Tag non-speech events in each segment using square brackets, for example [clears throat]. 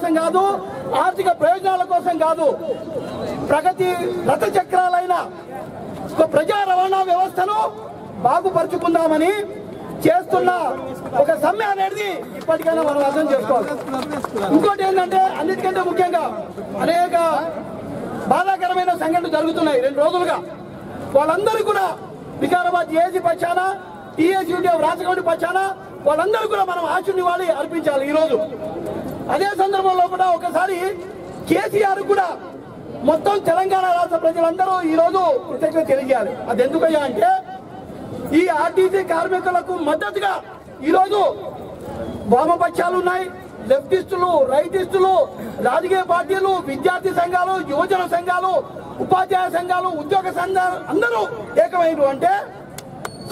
కోసం కాదు ఆర్థిక ప్రయోజనాల కోసం కాదు. ప్రగతి రథ చక్రాలైన ప్రజా రవాణా వ్యవస్థను బాగుపరుచుకుందామని చేస్తున్న ఒక సమ్మె అనేది ఇప్పటికైనా మనం అర్థం చేసుకోవాలి. ఇంకోటి ఏంటంటే అన్నిటికంటే ముఖ్యంగా అనేక బాధాకరమైన సంఘటనలు జరుగుతున్నాయి రెండు రోజులుగా. వాళ్ళందరూ కూడా వికారాబాద్ ఏజీ పక్షాన టీఎస్ యూటీఎఫ్ రాజకమిటీ పక్షాన వాళ్ళందరూ కూడా మనం ఆశుని నివాళి అర్పించాలి ఈ రోజు అదే సందర్భంలో కూడా ఒకసారి కేసీఆర్ కూడా మొత్తం తెలంగాణ రాష్ట్ర ప్రజలందరూ ఈ రోజు కృతజ్ఞత తెలియజేయాలి. అది ఎందుకయ్యా అంటే ఈ ఆర్టీసీ కార్మికులకు మద్దతుగా ఈరోజు వామపక్షాలు ఉన్నాయి లెఫ్టిస్టులు రైటిస్టులు రాజకీయ పార్టీలు విద్యార్థి సంఘాలు యువజన సంఘాలు ఉపాధ్యాయ సంఘాలు ఉద్యోగ సంఘాలు అందరూ ఏకమైన అంటే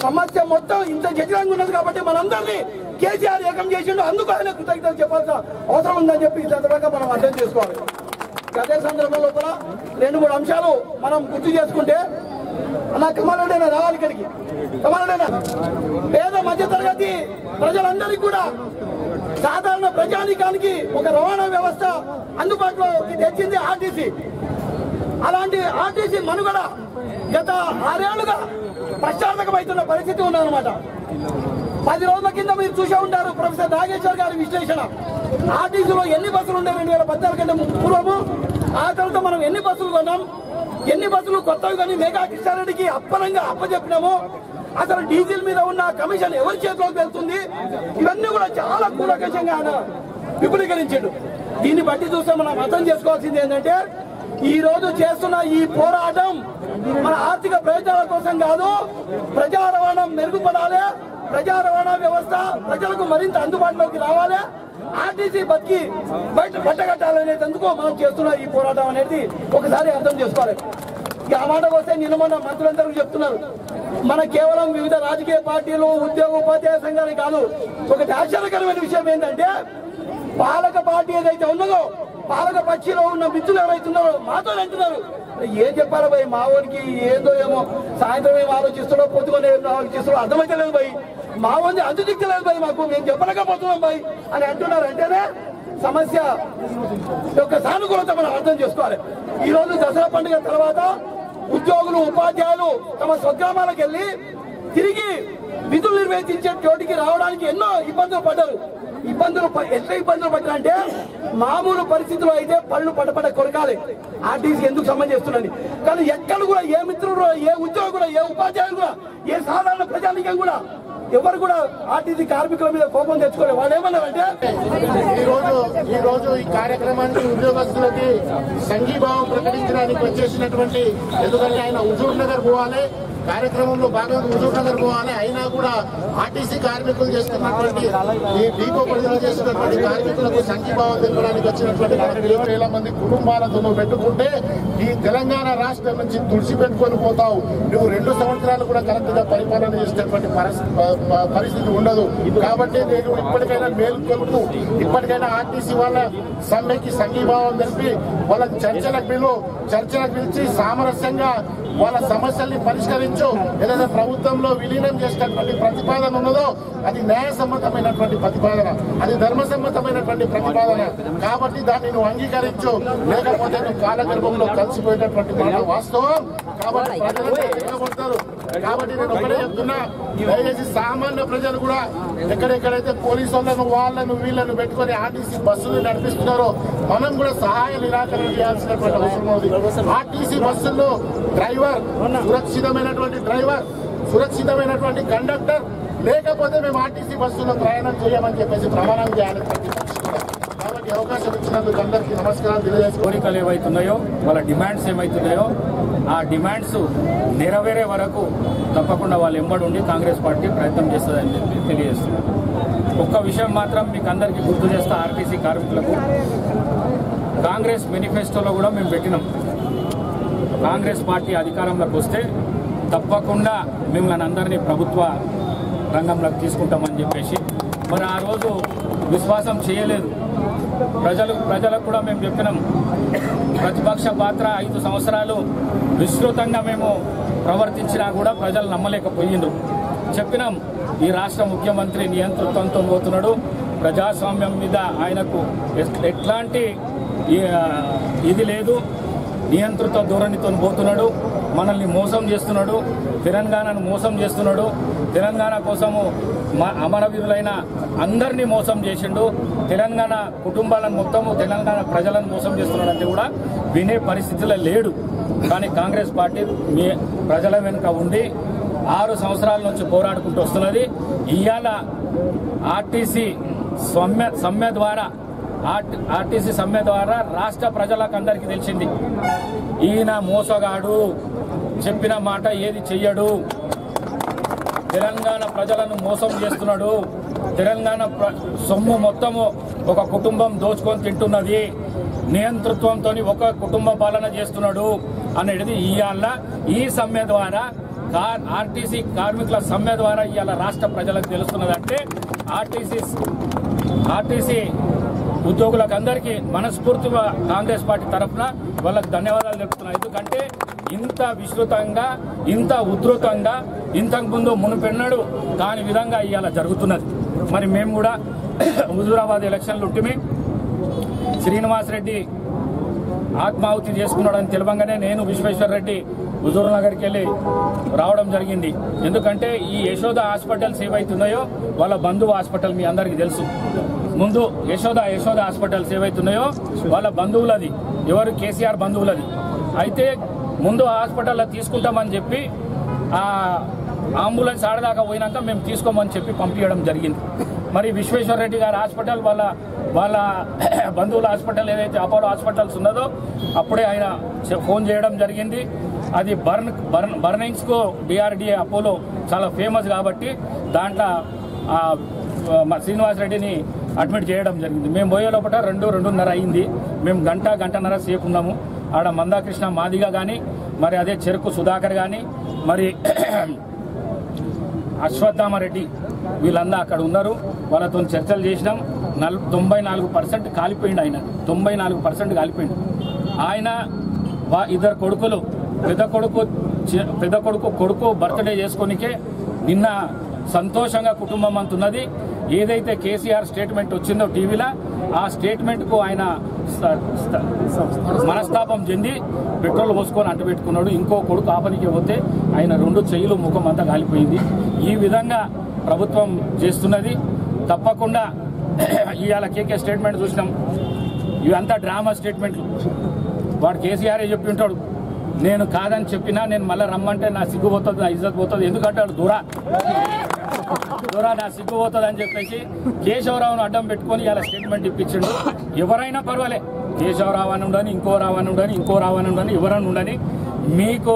సమస్య మొత్తం ఇంత జటిలంగా ఉన్నది కాబట్టి మనందరినీ కేసీఆర్ ఏకం చేసిండు అందుకు ఆయన కృతజ్ఞతలు చెప్పాల్సిన అవసరం ఉందని చెప్పి ఈ సందర్భంగా మనం అర్థం చేసుకోవాలి. అదే సందర్భంలో కూడా రెండు మూడు అంశాలు మనం గుర్తు చేసుకుంటే అన్న కమలుడైనా రావాలి ఇక్కడికి. కమలుడైనా పేద మధ్యతరగతి ప్రజలందరికీ కూడా సాధారణ ప్రజానికానికి ఒక రవాణా వ్యవస్థ అందుబాటులో తెచ్చింది ఆర్టీసీ. అలాంటి ఆర్టీసీ మనుగడ గత ఆరేళ్ళుగా ప్రశ్నార్థకమవుతున్న పరిస్థితి ఉందన్నమాట పది రోజుల కింద మీరు చూసే ఉంటారు ప్రొఫెసర్ నాగేశ్వర్ గారి విశ్లేషణ. ఆర్టీసీలో ఎన్ని బస్సులు ఉండే రెండు వేల పద్నాలుగు కంటే పూర్వము? ఆ తర్వాత మనం ఎన్ని బస్సులు కొన్నాం? ఎన్ని బస్సులు కొత్తవి కానీ మేఘా కృష్ణారెడ్డికి అప్పనంగా అప్పచెప్పినాము అసలు డీజిల్ మీద ఉన్న కమిషన్ ఎవరి చేతిలోకి వెళ్తుంది? ఇవన్నీ కూడా చాలా కూలకషంగా ఆయన విపులీకరించాడు. దీన్ని బట్టి చూస్తే మనం అర్థం చేసుకోవాల్సింది ఏంటంటే ఈ రోజు చేస్తున్న ఈ పోరాటం మన ఆర్థిక ప్రయోజనాల కోసం కాదు ప్రజా రవాణా మెరుగుపడాలి ప్రజా రవాణా వ్యవస్థ ప్రజలకు మరింత అందుబాటులోకి రావాలి. ఆర్టీసీ బతికి బయట బట్టగట్టాలనేందుకు మనం చేస్తున్న ఈ పోరాటం అనేది ఒకసారి అర్థం చేసుకోవాలి. ఆ మాట వస్తే నిన్న మొన్న మంత్రులందరూ చెప్తున్నారు. మన కేవలం వివిధ రాజకీయ పార్టీలు ఉద్యోగ ఉపాధ్యాయ సంఘాలు కాదు. ఒకటి ఆశ్చర్యకరమైన విషయం ఏంటంటే పాలక పార్టీ ఏదైతే ఉన్నదో పాలక పక్షిలో ఉన్న మిత్రులు ఎవరైతే ఉన్నారో మాతో అంటున్నారు. ఏం చెప్పాలి భయ్? మా ఊరికి ఏదో ఏమో. సాయంత్రం ఏం ఆలోచిస్తున్నాడో పొద్దుకొని ఏం ఆలోచిస్తున్నాడో అర్థమైతే లేదు భయ్. మా వంది అందుదిక్కలేదు భయ్ మాకు. మేము చెప్పలేకపోతున్నాం భయ్ అని అంటున్నారు. అంటేనే సమస్య యొక్క సానుకూలత మనం అర్థం చేసుకోవాలి. ఈ రోజు దసరా పండుగ తర్వాత ఉద్యోగులు ఉపాధ్యాయులు తమ స్వగ్రామాలకు వెళ్ళి తిరిగి విధులు నిర్వహించే చోటికి రావడానికి ఎన్నో ఇబ్బందులు పడ్డారు. ఇబ్బందులు ఎంత ఎట్లా ఇబ్బందులు పడ్డారంటే మామూలు పరిస్థితుల్లో అయితే పళ్ళు పడపడ కొరకాలి. ఆర్టీసీ ఎందుకు సంబంధం చేస్తుండీ కానీ ఎక్కడ కూడా ఏ మిత్రులు ఏ ఉద్యోగులు కూడా ఏ ఉపాధ్యాయులు కూడా ఏ సాధారణ ప్రజానికం కూడా ఎవరు కూడా ఆర్టీసీ కార్మికుల మీద కోపం తెచ్చుకోలేదు. వాళ్ళు ఏమన్నారంటే ఈ రోజు ఈ రోజు ఈ కార్యక్రమానికి ఉద్యోగస్తులకి సంఘీభావం ప్రకటించడానికి వచ్చేసినటువంటి ఎందుకంటే ఆయన హుజూర్ నగర్ పోవాలి. కార్యక్రమంలో భాగంగా హుజూర్ నగర్ పోవాలి. అయినా కూడా ఆర్టీసీ కార్మికులు చేస్తున్నటువంటి ఈ డీపో ప్రజలు చేస్తున్నటువంటి కార్మికులకు సంఘీభావం తెలపడానికి వచ్చినటువంటి వేల మంది కుటుంబాలతో పెట్టుకుంటే ఈ తెలంగాణ రాష్ట్రం నుంచి తుడిచి పెట్టుకొని పోతావు. నువ్వు రెండు సంవత్సరాలు కూడా కరెక్ట్గా పరిపాలన చేసేటటువంటి పరిస్థితి పరిస్థితి ఉండదు. కాబట్టి నేను ఇప్పటికైనా మేల్కొలుపు ఇప్పటికైనా ఆర్టీసీ వాళ్ళ సమ్మెకి సంఘీభావం తెలిపి వాళ్ళకి చర్చలకు పిలువు చర్చలకు పిలిచి సామరస్యంగా వాళ్ళ సమస్యల్ని పరిష్కరించి ఏదైనా ప్రభుత్వంలో విలీనం చేసినటువంటి ప్రతిపాదన ఉన్నదో అది న్యాయసమ్మతమైనటువంటి ప్రతిపాదన. అది ధర్మసమ్మతమైనటువంటి ప్రతిపాదన. కాబట్టి దాన్ని నువ్వు అంగీకరించు. లేకపోతే నువ్వు కాలగర్భంలో కలిసిపోయేటటువంటి మాట వాస్తవం. కాబట్టి ప్రజలు కాబట్టి నేను ఒకటే చెప్తున్నా. దయచేసి సామాన్య ప్రజలు కూడా ఎక్కడెక్కడైతే పోలీసు వాళ్ళను వాళ్ళను వీళ్ళను పెట్టుకొని ఆర్టీసీ బస్సులు నడిపిస్తున్నారో మనం కూడా సహాయ నిరాకరణ చేయాల్సినటువంటి అవసరం ఉంది. ఆర్టీసీ బస్సుల్లో డ్రైవర్ సురక్షితమైనటువంటి డ్రైవర్ సురక్షితమైనటువంటి కండక్టర్ లేకపోతే మేము ఆర్టీసీ బస్సులో ప్రయాణం చేయమని చెప్పేసి ప్రమాణం చేయాలి. కాబట్టి అవకాశం ఇచ్చినందుకు అందరికీ నమస్కారం తెలియజేసుకోండి కోరికలు ఏవైతున్నాయో వాళ్ళ డిమాండ్స్ ఏమైతున్నాయో ఆ డిమాండ్స్ నెరవేరే వరకు తప్పకుండా వాళ్ళు ఎంబడి ఉండి కాంగ్రెస్ పార్టీ ప్రయత్నం చేస్తుందని చెప్పి తెలియజేస్తున్నారు ఒక్క విషయం మాత్రం మీకు అందరికీ గుర్తు చేస్తా ఆర్టీసీ కార్మికులకు కాంగ్రెస్ మేనిఫెస్టోలో కూడా మేము పెట్టినాం. కాంగ్రెస్ పార్టీ అధికారంలోకి వస్తే తప్పకుండా మిమ్మల్ని అందరినీ ప్రభుత్వ రంగంలోకి తీసుకుంటామని చెప్పేసి మరి ఆ రోజు విశ్వాసం చేయలేదు. ప్రజలు ప్రజలకు కూడా మేము చెప్పినాం. ప్రతిపక్ష పాత్ర ఐదు సంవత్సరాలు విస్తృతంగా మేము ప్రవర్తించినా కూడా ప్రజలు నమ్మలేకపోయిండ్రు చెప్పినాం ఈ రాష్ట్ర ముఖ్యమంత్రి నియంతృత్వంతో పోతున్నాడు. ప్రజాస్వామ్యం మీద ఆయనకు ఎట్లాంటి ఇది లేదు. నియంత్రిత ధోరణితో పోతున్నాడు. మనల్ని మోసం చేస్తున్నాడు. తెలంగాణను మోసం చేస్తున్నాడు. తెలంగాణ కోసము మా అమరవీరులైన అందరినీ మోసం చేసిండు. తెలంగాణ కుటుంబాలను మొత్తము తెలంగాణ ప్రజలను మోసం చేస్తున్నాడంటే కూడా వినే పరిస్థితిలో లేడు. కానీ కాంగ్రెస్ పార్టీ మీ ప్రజల వెనుక ఉండి ఆరు సంవత్సరాల నుంచి పోరాడుకుంటూ వస్తున్నది. ఇవాళ ఆర్టీసీ సమ్మె సమ్మె ద్వారా ఆర్టీసీ సమ్మె ద్వారా రాష్ట్ర ప్రజలకు అందరికీ తెలిసింది. ఈయన మోసగాడు చెప్పిన మాట ఏది చెయ్యడు. తెలంగాణ ప్రజలను మోసం చేస్తున్నాడు. తెలంగాణ సొమ్ము మొత్తము ఒక కుటుంబం దోచుకొని తింటున్నది. నియంతృత్వంతో ఒక కుటుంబ పాలన చేస్తున్నాడు అనేది ఇవాళ ఈ సమ్మె ద్వారా కార్ ఆర్టీసీ కార్మికుల సమ్మె ద్వారా ఇవాళ రాష్ట్ర ప్రజలకు తెలుస్తున్నదంటే ఆర్టీసీ ఆర్టీసీ ఉద్యోగులకు అందరికీ మనస్ఫూర్తిగా కాంగ్రెస్ పార్టీ తరఫున వాళ్ళకు ధన్యవాదాలు తెలుపుతున్నాను ఎందుకంటే ఇంత విస్తృతంగా ఇంత ఉధృతంగా ఇంతకు ముందు మునుపెన్నడు కాని విధంగా ఇవాళ జరుగుతున్నది. మరి మేము కూడా [coughs] హుజూరాబాద్ ఎలక్షన్లు ఉంటిమి. శ్రీనివాస్ రెడ్డి ఆత్మాహుతి చేసుకున్నాడని తెలవంగానే నేను విశ్వేశ్వర్ రెడ్డి హుజూర్ నగర్కి వెళ్ళి రావడం జరిగింది. ఎందుకంటే ఈ యశోద హాస్పిటల్స్ ఏవైతున్నాయో వాళ్ళ బంధువు హాస్పిటల్ మీ అందరికీ తెలుసు. ముందు యశోద యశోద హాస్పిటల్స్ ఏవైతున్నాయో వాళ్ళ బంధువులది. ఎవరు కేసీఆర్ బంధువులది. అయితే ముందు హాస్పిటల్లో తీసుకుంటామని చెప్పి ఆ అంబులెన్స్ ఆడదాకా పోయినాక మేము తీసుకోమని చెప్పి పంపించడం జరిగింది. మరి విశ్వేశ్వర రెడ్డి గారి హాస్పిటల్ వాళ్ళ వాళ్ళ [clears throat] బంధువుల హాస్పిటల్ ఏదైతే అపోలో హాస్పిటల్స్ ఉన్నదో అప్పుడే ఆయన ఫోన్ చేయడం జరిగింది. అది బర్న్ బర్న్ బర్నింగ్స్కు డిఆర్డిఏ అపోలో చాలా ఫేమస్ కాబట్టి దాంట్లో మా శ్రీనివాస్ రెడ్డిని అడ్మిట్ చేయడం జరిగింది. మేము పోయే లోపల రెండు రెండున్నర అయింది. మేము గంట గంటన్నర సేపు ఉన్నాము. ఆడ మందాకృష్ణ మాదిగా కానీ మరి అదే చెరుకు సుధాకర్ కానీ మరి [clears throat] అశ్వత్థామరెడ్డి వీళ్ళందరూ అక్కడ ఉన్నారు. వాళ్ళతో చర్చలు చేసినాం. నల్ తొంభై నాలుగు పర్సెంట్ కాలిపోయిండు ఆయన. తొంభై నాలుగు పర్సెంట్ కాలిపోయిండు. ఆయన వా ఇద్దరు కొడుకులు పెద్ద కొడుకు పెద్ద కొడుకు కొడుకు బర్త్డే చేసుకోనికే నిన్న సంతోషంగా కుటుంబం అంతున్నది. ఏదైతే కేసీఆర్ స్టేట్మెంట్ వచ్చిందో టీవీలో ఆ స్టేట్మెంట్కు ఆయన మనస్తాపం చెంది పెట్రోల్ పోసుకొని అంటుపెట్టుకున్నాడు ఇంకో కొడుకు ఆపనికి పోతే ఆయన రెండు చెయ్యిలు ముఖం అంతా కాలిపోయింది. ఈ విధంగా ప్రభుత్వం చేస్తున్నది. తప్పకుండా [clears throat] ఇవాళ కేకే స్టేట్మెంట్ చూసినాం. ఇవంతా డ్రామా స్టేట్మెంట్లు. వాడు కేసీఆర్ చెప్పి ఉంటాడు. నేను కాదని చెప్పినా నేను మళ్ళీ రమ్మంటే నా సిగ్గు పోతుంది నా ఇజ్జత్ పోతుంది. ఎందుకంటే వాడు దూరా. దూరా నా సిగ్గు అని చెప్పేసి కేశవరావును అడ్డం పెట్టుకొని ఇలా స్టేట్మెంట్ ఇప్పించిండు. ఎవరైనా పర్వాలే. కేశవరావు అని ఉండని ఇంకో రావని ఉండని ఇంకో రావని ఉండని ఎవరైనా ఉండని మీకు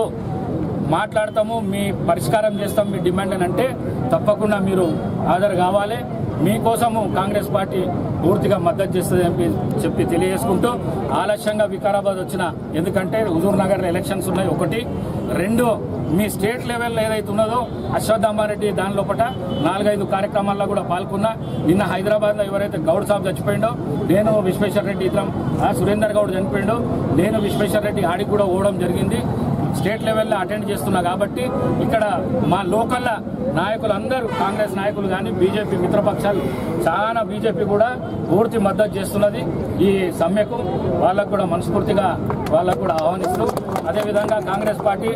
మాట్లాడతాము మీ పరిష్కారం చేస్తాం మీ డిమాండ్ అని అంటే తప్పకుండా మీరు హాజరు కావాలి. మీకోసము కాంగ్రెస్ పార్టీ పూర్తిగా మద్దతు చేస్తుంది చెప్పి తెలియజేసుకుంటూ ఆలస్యంగా వికారాబాద్ వచ్చిన ఎందుకంటే హుజూర్ నగర్ ఎలక్షన్స్ ఉన్నాయి ఒకటి. రెండు మీ స్టేట్ లెవెల్లో ఏదైతే ఉన్నదో అశ్వత్థామారెడ్డి దాని లోపల నాలుగైదు కార్యక్రమాల్లో కూడా పాల్గొన్నా నిన్న హైదరాబాద్లో ఎవరైతే గౌడ్ సాబ్ చచ్చిపోయిండో నేను విశ్వేశ్వర రెడ్డి ఇద్దరం ఆ, సురేందర్ గౌడ్ చనిపోయిండో నేను విశ్వేశ్వర రెడ్డి ఆడికి కూడా పోవడం జరిగింది. స్టేట్ లెవెల్లో అటెండ్ చేస్తున్నా కాబట్టి ఇక్కడ మా లోకల్ నాయకులు అందరూ కాంగ్రెస్ నాయకులు కానీ బీజేపీ మిత్రపక్షాలు చాలా బీజేపీ కూడా పూర్తి మద్దతు చేస్తున్నది ఈ సమ్మెకు. వాళ్ళకు కూడా మనస్ఫూర్తిగా వాళ్ళకు కూడా ఆహ్వానిస్తూ అదేవిధంగా కాంగ్రెస్ పార్టీ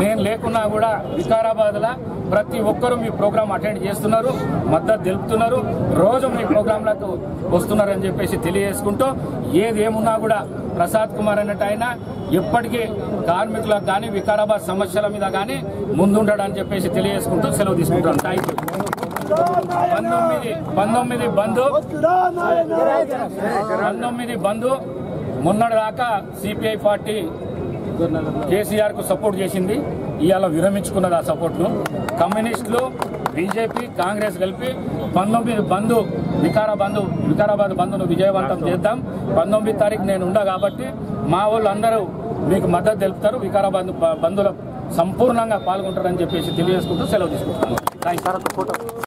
నేను లేకున్నా కూడా వికారాబాద్లో ప్రతి ఒక్కరూ మీ ప్రోగ్రాం అటెండ్ చేస్తున్నారు మద్దతు తెలుపుతున్నారు రోజు మీ ప్రోగ్రాంలకు వస్తున్నారని చెప్పేసి తెలియజేసుకుంటూ ఏది ఏమున్నా కూడా ప్రసాద్ కుమార్ అన్నట్టు ఆయన ఎప్పటికీ కార్మికులకు కానీ వికారాబాద్ సమస్యల మీద కానీ ముందుంటాడని చెప్పేసి తెలియజేసుకుంటూ సెలవు తీసుకుంటాను థ్యాంక్ యూ పంతొమ్మిది పంతొమ్మిది బంధు పంతొమ్మిది బంధు మొన్నటి దాకా సిపిఐ పార్టీ కేసీఆర్కు సపోర్ట్ చేసింది. ఇవాళ విరమించుకున్నది ఆ సపోర్ట్ను కమ్యూనిస్టులు బీజేపీ కాంగ్రెస్ కలిపి పంతొమ్మిది బంధు వికారా బంధు వికారాబాద్ బంధును విజయవంతం చేద్దాం. పంతొమ్మిది తారీఖు నేను ఉండా కాబట్టి మా వాళ్ళు అందరూ మీకు మద్దతు తెలుపుతారు. వికారాబాద్ బంధువుల బంధుల సంపూర్ణంగా పాల్గొంటారని చెప్పేసి తెలియజేసుకుంటూ సెలవు తీసుకుంటున్నాను. థ్యాంక్